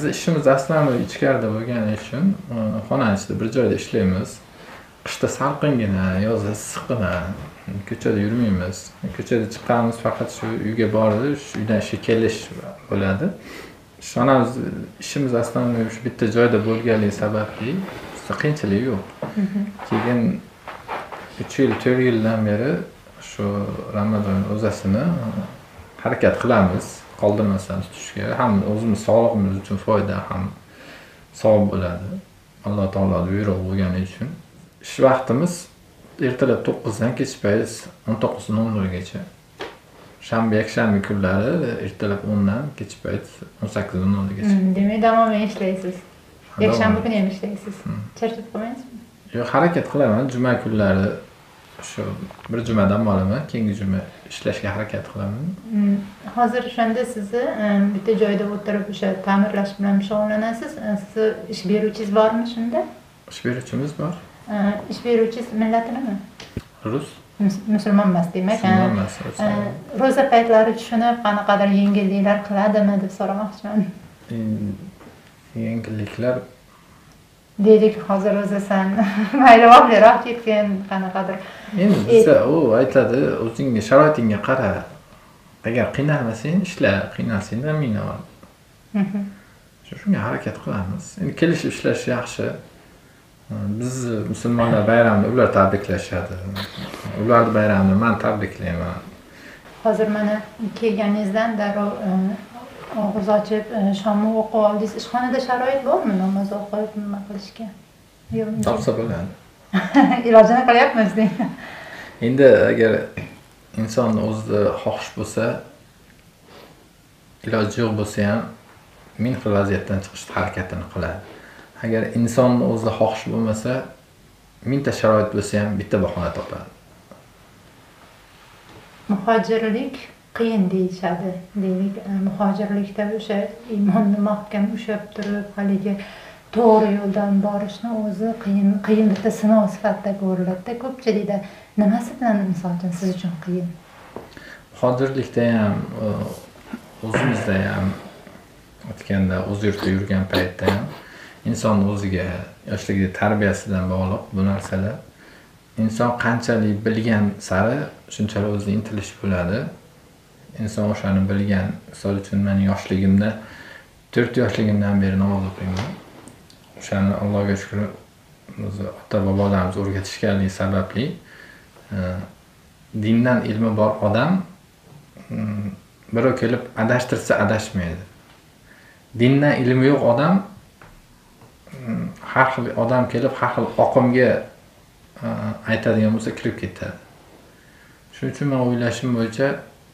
bizni ishimiz aslan ichkarida bo'lgani uchun e, xonani ichida bir joyda ishlaymiz. Qishda salqingina yozda issiqqina ko'chada yurmaymiz. Ko'chada chiqqanimiz faqat shu uyga borib shu uydan ishga kelish bo'ladi. Ishonamiz ishimiz aslan shu bitta joyda bo'lganligi sababli bizda qiyinchilik yo'q. Keyin uch yil to'rt yildan beri shu ramazon ro'zasini harakat qilamiz qoldirmasdan tutishga ham o'zimiz sog'lig'imiz uchun foyda ham savob bo'ladi. Alloh taoloni buyrug'i bo'lgani uchun. Ish vaqtimiz ertalab to'qqizdan kech payt o'n to'qqiz nol nolgacha shanba yakshanba kunlari ertalab o'ndan kech payt o'n sakkiz nol nolgacha Hmm, demak damomiy ishlaysiz yakshanba kuni ham ishlaysiz Hmm. charchab qolmaysizmi yo'q harakat qilaman. Juma kunlari shu bir juma dam olaman keyingi juma ishlashga harakat qilaman. Hmm, hozir o'shanda sizni bitta joyda o'tirib o'sha ta'mirlash bilan shug'ullanasiz. Sizni ish beruvchingiz bormi shunda? Ish beruvchimiz bor. Ish beruvchingiz millati nima rus. Mus- musulmon emas demak musulmon emas ro'za paytlari tushunib qanaqadir yengilliklar qiladimi deb so'ramoqchiman. Yengilliklar deylik hozir ro'zasan mayli oldiroq ketgin qanaqadir. Endi bizda u aytadi o'zingga sharoitingga qara. Agar qiynalmasang ishla qiynalsang mina ol Mhm. Shu- shunga harakat qilamiz. Endi kelishib ishlash yaxshi. Bizni musulmonlar bayramini ular tabriklashadi. Ularni bayramini man tabriklayman. Hozir mana kelganingizdan darrov e, og'iz ochib e, shomni o'qib oldingiz ishxonada sharoit bormi? Namoz o'qib nima qilishga? Topsa bo'ladi. Ilojini qilyapmiz deng endi agar insonni o'zida xohish bo'lsa iloji yo'q bo'lsa ham ming xil vaziyatdan chiqishni harakatini qiladi. Agar insonni o'zida xohish bo'lmasa mingta sharoit bo'lsa ham bitta bahona topadi. Muhojirlik qiyin deyishadi. Deylik muhojirlikda o'sha iymonni mahkam ushlab turib haligi to'g'ri yo'ldan borishni o'zi qiyin qiyin bitta sinov sifatida ko'riladida ko'pchilikda. Nimasi bilan misol uchun siz uchun qiyin? Muhojirlikda ham e, o'zimizda ham aytganda o'z yurtida yurgan paytda ham inson o'ziga yoshligida tarbiyasidan bog'liq bu narsalar. Inson qanchalik bilgan sari shunchalik o'ziga intilish bo'ladi. Inson o'shani bilgan misol uchun mani yoshligimda to'rt yoshligimdan beri namoz o'qiyman. O'shani allohga shukur o'zi ota bobolarimiz o'rgatishganligi sababli e, dindan ilmi bor odam mm, birov kelib adashtirsa adashmaydi. Dindan ilmi yo'q odam mm, har xil odam kelib har xil oqimga e, aytadigan bo'lsa kirib ketadi. Shuning uchun man o'ylashim bo'yicha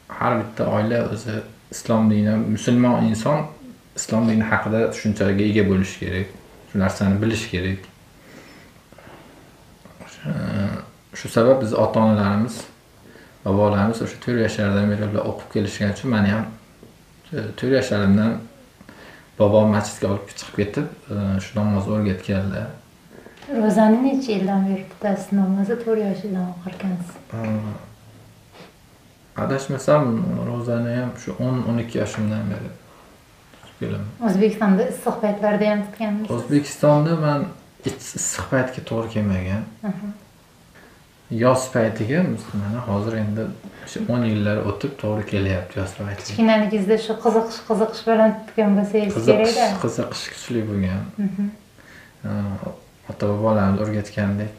har bitta oila o'zi islom dini musulmon inson islom dini haqida tushunchaga ega bo'lishi kerak shu narsani bilish kerak. Shu sabab biz ota onalarimiz bobolarimiz o'sha to'rt yoshlardan beri ular o'qib kelishgani uchun mani ham e, to'rt yoshlarimdan bobom masjidga olib chiqib ketib e, shu namozni o'rgatganlar. Ro'zani necha yildan beri tutasiz namozni to'rt yoshingdan o'qirkansiz adashmasam ro'zani ham shu o'n o'n ikki yoshimdan beri tutib kelaman. O'zbekistonda issiq paytlarda ham tutganmisiz o'zbekistonda man issiq paytga to'g'ri kelmagan. Yoz paytiga mana hozir endi shu o'n yillar o'tib to'g'ri kelyapti yoz paytiga. Kichkinaligingizda shu qiziqish qiziqish bilan tutgan bo'lsangiz kerakda. Qiziqish kuchli bo'lgan. Ota bobolarimiz o'rgatgandek.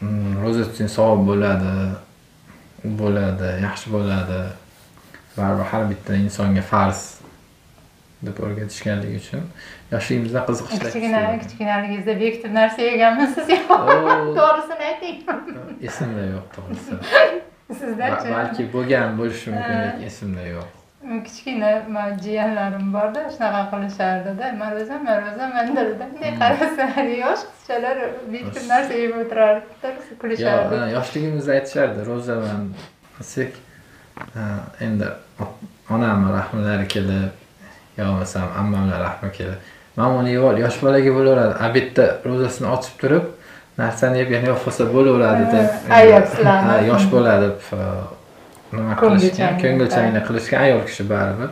Mm, ro'za tutsang savob bo'ladi bo'ladi yaxshi bo'ladi. Baribir har bitta insonga farz deb o'rgatishganligi uchun yoshligimizdan qiziqishlar kichkina kichkinaligingizda bekitib narsa yeganmisiz yo? To'g'risini ayting. Esimda yo'q to'g'risi. Sizdachi? Balki bo'lgan bo'lishi mumkin lekin esimda yo'q kichkina jiyanlarim borda shunaqa qilishardida man ro'zaman ro'zaman derdi bunday qarasa yosh qizchalar bekitib narsa yeb o'tirardi kulishardi ha, yoshligimizda aytishardi ro'zaman ha, endi ot- onam rahmlari kelib yo bo'lmasam ammamlar rahmi kelib. Mana buni yeb ol yosh bolaga bo'laveradi. A bitta ro'zasini ochib turib narsani yeb yana yopib qo'ysa bo'laveradi deb. Ha, yosh bola deb nima changyapti. ko'ngilchanglik qilishgan ayol kishi baribir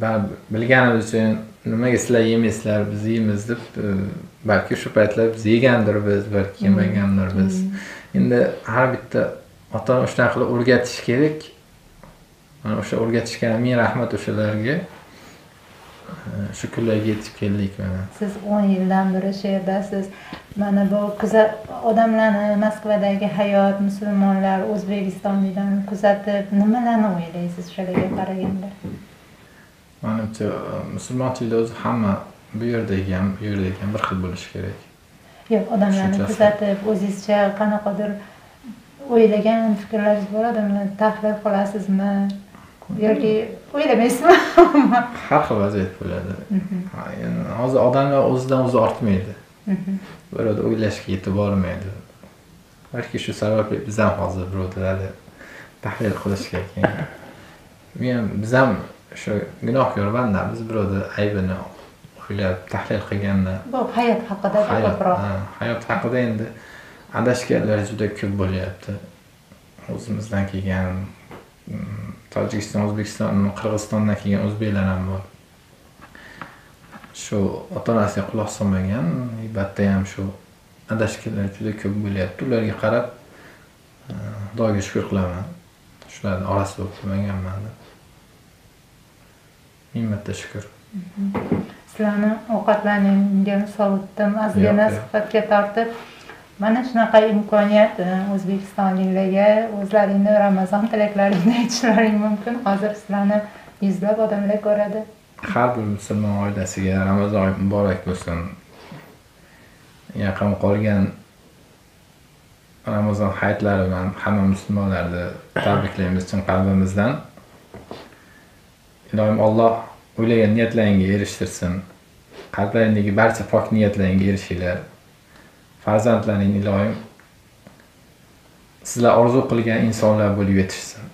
ba- bilganimiz uchun nimaga sizlar yemaysizlar biz yeymiz deb balki shu paytlar biz yegandirmiz balki yemagandirmiz endi har bitta ota ona shunaqa qilib o'rgatish kerak mana o'sha o'rgatishgani ming rahmat o'shalarga shu kunlarga yetib keldik mana. Siz o'n yildan beri shu yerdasiz mana bu odamlarni moskvadagi hayot musulmonlar o'zbekistonliklarni kuzatib nimalarni o'ylaysiz shularga qaraganda? Manimcha e, musulmonchilikda o'zi hamma bu yerdagi ham bu yerdagi ham bir xil bo'lishi kerak. Yo'q odamlarni kuzatib o'zizcha qanaqadir o'ylagan fikrlaringiz bo'ladimi tahlil qilasizmi yoki o'ylamaysizmi har xil vaziyat bo'ladi hozir odamlar o'zidan o'zi ortmaydi birovni o'ylashga yetib bormaydi balki shu sababli biz ham hozir birovlarni tahlil qilishga men ham biz ham shu gunohkor bandamiz birovni aybini o'ylab tahlil qilganda bu hayot haqida ko'proq ha, hayot haqida endi adashganlar juda ko'p bo'lyapti o'zimizdan kelgan tojikiston o'zbekiston qirg'izistondan kelgan o'zbeklar ham bor. Shu ota onasiga quloq solmagan g'iybatda ham shu adashganlar juda ko'p bo'lyapti. Ularga qarab e, xudoga shukur qilaman. Shularni orasida bo'lib qolmaganman deb. Ming marta shukur sizlarni ovqatlaringga sovutdim ozgina suhbatga tortib mana shunaqa imkoniyat e, o'zbekistonliklarga o'zlaringni ramazon tilaklaringni aytishlaring mumkin. Hozir sizlarni yuzlab odamlar ko'radi. Har bir musulmon oilasiga ramazon oyi muborak bo'lsin. Yaqin qolgan ramazon hayitlari bilan hamma musulmonlarni tabriklaymiz chin qalbimizdan. Iloyim olloh o'ylagan niyatlaringga erishtirsin. Qalblaringdagi barcha pok niyatlaringga erishinglar farzandlaring iloyim sizlar orzu qilgan insonlar bo'lib yetishsin.